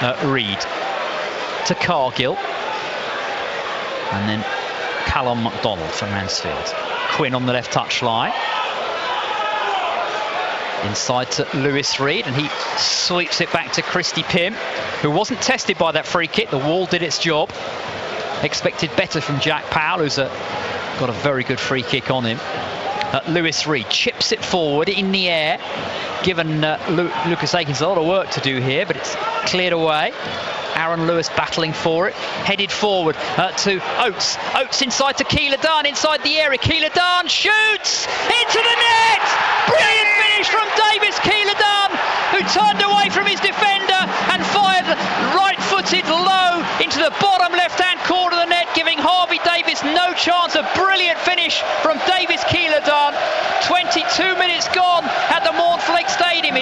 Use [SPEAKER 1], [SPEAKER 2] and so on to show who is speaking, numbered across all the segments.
[SPEAKER 1] uh, Reed to Cargill. And then Callum McDonald for Mansfield. Quinn on the left touchline. Inside to Lewis Reed, and he sweeps it back to Christy Pym, who wasn't tested by that free kick. The wall did its job. Expected better from Jack Powell, who's a, got a very good free kick on him. Uh, Lewis Reed chips it forward in the air, given uh, Lu Lucas Akins a lot of work to do here, but it's cleared away. Aaron Lewis battling for it, headed forward uh, to Oates. Oates inside to Keillor-Dunn, inside the area. Keillor-Dunn shoots into the net! Brilliant finish from Davis Keillor-Dunn, who turned away from his defender and fired right footed low into the bottom left hand corner of the net, giving Harvey Davies no chance. A brilliant finish from Davis Keillor-Dunn. 22 minutes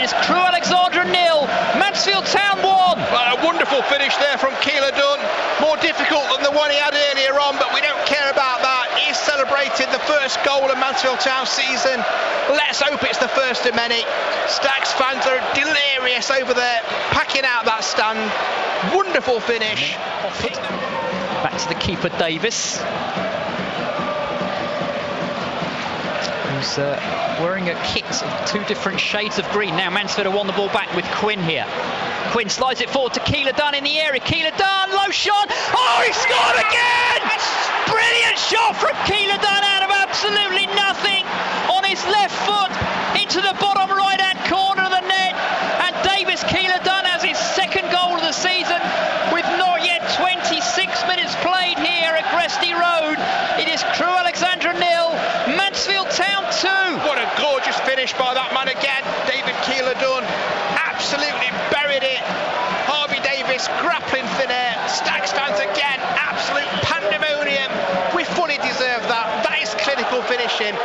[SPEAKER 1] is Crewe Alexandra nil, Mansfield Town 1.
[SPEAKER 2] Well, a wonderful finish there from Keillor-Dunn. More difficult than the one he had earlier on, but we don't care about that. He's celebrated the first goal of Mansfield Town season. Let's hope it's the first of many. Stags fans are delirious over there, packing out that stand. Wonderful finish.
[SPEAKER 1] Back to the keeper Davis. Uh, wearing a kit of two different shades of green. Now Mansfield have won the ball back with Quinn here. Quinn slides it forward to Keillor-Dunn in the area. Keillor-Dunn, low shot. Oh, he scored again! Brilliant shot from Keillor-Dunn out of absolutely nothing on his left foot into the bottom finish by that man again, David Keeler Dunn. Absolutely buried it.
[SPEAKER 2] Harvey Davies grappling thin air. Stags fans again. Absolute pandemonium. We fully deserve that. That is clinical finishing.